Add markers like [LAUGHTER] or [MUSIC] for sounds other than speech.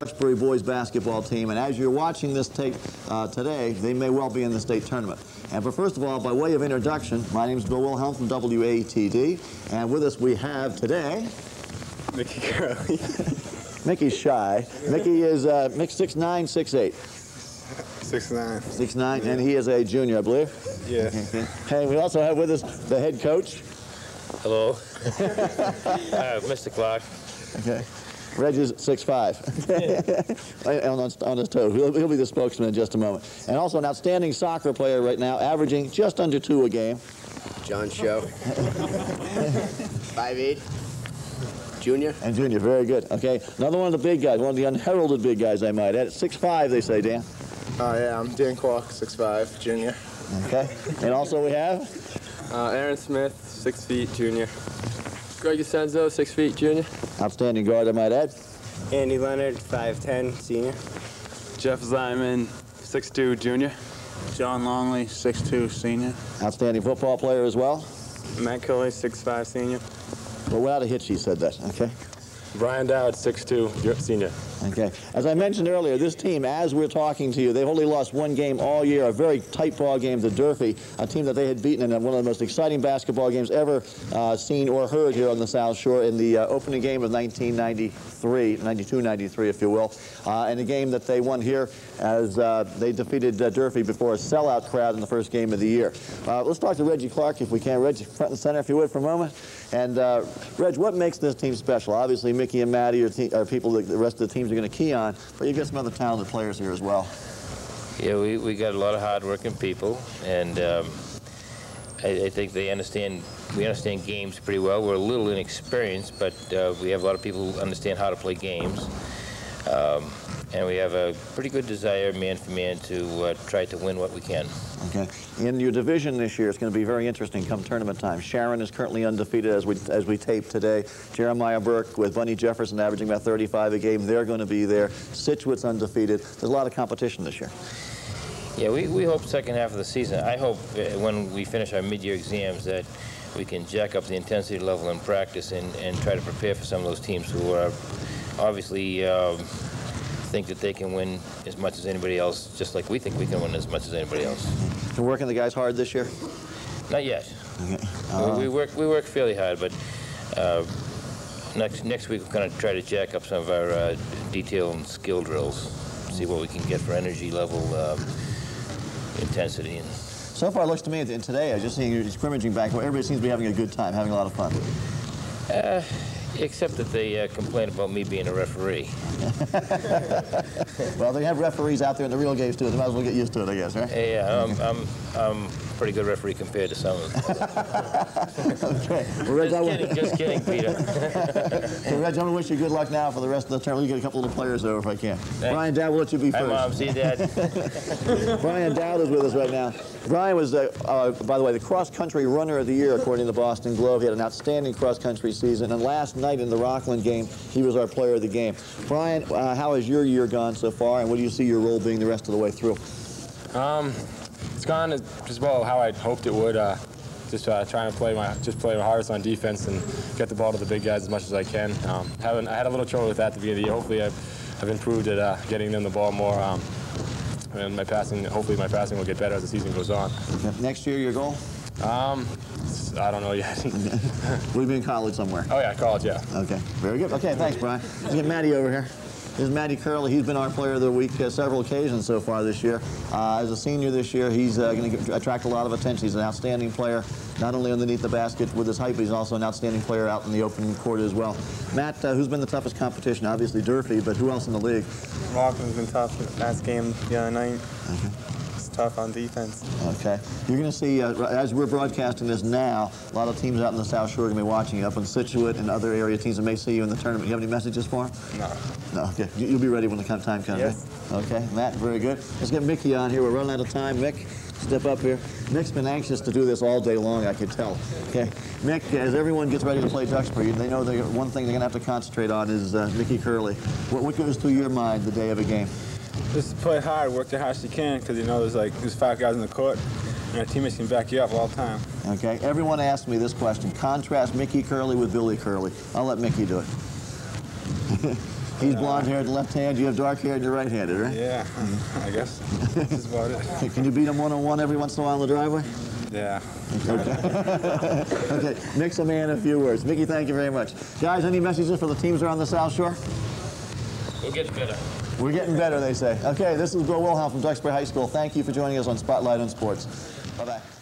Duxbury boys basketball team. And as you're watching this tape uh, today, they may well be in the state tournament. And but first of all, by way of introduction, my name is Bill Wilhelm from WATD. And with us we have today Mickey Curley. [LAUGHS] Mickey's shy. Mickey is uh, Mick 6'9", 6'8". Six nine. 6'9", and he is a junior, I believe. Yeah. Hey, we also have with us the head coach. Hello. [LAUGHS] uh, Mr. Clark. Okay. Reg is 6'5", on, on, on his toes. He'll, he'll be the spokesman in just a moment. And also an outstanding soccer player right now, averaging just under two a game. John Show. Five eight. Junior. And junior, very good. Okay, another one of the big guys, one of the unheralded big guys, I might add. 6'5", they say, Dan. Oh yeah, I'm Dan Kwok, six five, junior. Okay. And also we have Uh, Aaron Smith, six feet, junior. Greg Senzo, six feet, junior. outstanding guard, I might add. Andy Leonard, five ten, senior. Jeff Zyman, six two, junior. John Longley, 6'2", senior. Outstanding football player as well. Matt Kelly, six five, senior. Well, without a hitch, he said that. Okay. Brian Dowd, six two, senior. Okay. As I mentioned earlier, this team, as we're talking to you, they've only lost one game all year, a very tight ball game to Durfee, a team that they had beaten in one of the most exciting basketball games ever uh, seen or heard here on the South Shore in the uh, opening game of 1993, 92, 93, if you will, uh, and a game that they won here as uh, they defeated uh, Durfee before a sellout crowd in the first game of the year. Uh, let's talk to Reggie Clark if we can. Reggie, front and center, if you would, for a moment. And Reg, what makes this team special? Obviously, Mickey and Maddie are, are people that the rest of the teams are going to key on, but you've got some other talented players here as well. Yeah, we, we got a lot of hardworking people, and um, I, I think they understand. We understand games pretty well. We're a little inexperienced, but uh, we have a lot of people who understand how to play games, um, and we have a pretty good desire, man for man, to uh, try to win what we can. Okay. In your division this year, it's going to be very interesting come tournament time. Sharon is currently undefeated as we as we tape today. Jeremiah Burke with Bunny Jefferson averaging about 35 a game. They're going to be there. Scituate's undefeated. There's a lot of competition this year. Yeah, we, we hope second half of the season. I hope uh, when we finish our mid-year exams that we can jack up the intensity level in practice and, and try to prepare for some of those teams who are obviously um, think that they can win as much as anybody else, just like we think we can win as much as anybody else. You're working the guys hard this year. Not yet. Uh, we, we work we work fairly hard, but uh, next next week we're going to try to jack up some of our uh, detail and skill drills, see what we can get for energy level, um, intensity, and So far, it looks to me, and today, I just seeing you scrimmaging back, everybody seems to be having a good time, having a lot of fun. Uh, except that they uh, complain about me being a referee. [LAUGHS] Well, they have referees out there in the real games too. They might as well get used to it, I guess, right? Yeah, I'm, I'm, I'm a pretty good referee compared to some of them. [LAUGHS] okay. Well, Just kidding, just kidding, Peter. [LAUGHS] So, Reg, I'm going to wish you good luck now for the rest of the term. Let me get a couple little players over if I can. Brian Dowd, we'll let you be Hi, first. Mom. See you, Dad. Brian Dowd is with us right now. Brian was, uh, uh, by the way, the cross-country runner of the year, according to the Boston Globe. He had an outstanding cross-country season, and last night in the Rockland game, he was our player of the game. Brian, uh, how has your year gone so far, and what do you see your role being the rest of the way through? Um, it's gone as just about how I hoped it would. Uh, just uh, trying to play my just play my hardest on defense and get the ball to the big guys as much as I can. Um, having, I had a little trouble with that at the beginning of the year. Hopefully, I've, I've improved at uh, getting them the ball more. Um, and my passing, hopefully, my passing will get better as the season goes on. Next year, your goal? Um, I don't know yet. [LAUGHS] We'll be in college somewhere. oh yeah, college, yeah. Okay, very good. Okay, thanks, Brian. Let's get Matty over here. This is Matty Curley. He's been our player of the week uh, several occasions so far this year. Uh, as a senior this year, he's uh, going to attract a lot of attention. He's an outstanding player, not only underneath the basket with his height, but he's also an outstanding player out in the open court as well. Matt, uh, who's been the toughest competition? Obviously Durfee, but who else in the league? Rockland's been tough. Last game the other night. It's tough on defense. Okay. You're going to see, uh, as we're broadcasting this now, a lot of teams out in the South Shore are going to be watching you up in Scituate and other area teams that may see you in the tournament. You have any messages for them? No. No, okay. You- You'll be ready when the time comes, right? Yes. Okay, Matt, very good. Let's get Mickey on here. We're running out of time. Mick, step up here. Mick's been anxious to do this all day long, I could tell. Okay, Mick, as everyone gets ready to play Duxbury, they know they one thing they're going to have to concentrate on is uh, Mickey Curley. What, what goes through your mind the day of a game? Just play hard, work the hardest you can, because you know there's like there's five guys in the court, and our teammates can back you up all the time. Okay, everyone asked me this question. Contrast Mickey Curley with Billy Curley. I'll let Mickey do it. [LAUGHS] He's blonde-haired, left-handed. You have dark hair, and you're right-handed, right? Yeah, [LAUGHS] I guess that's about it. [LAUGHS] Can you beat him one-on-one every once in a while in the driveway? Yeah. Okay, okay. mix a man a few words. Mickey, thank you very much. Guys, any messages for the teams around the South Shore? We'll get better. We're getting better, they say. Okay, this is Bill Wilhelm from Duxbury High School. Thank you for joining us on Spotlight on Sports. Bye-bye.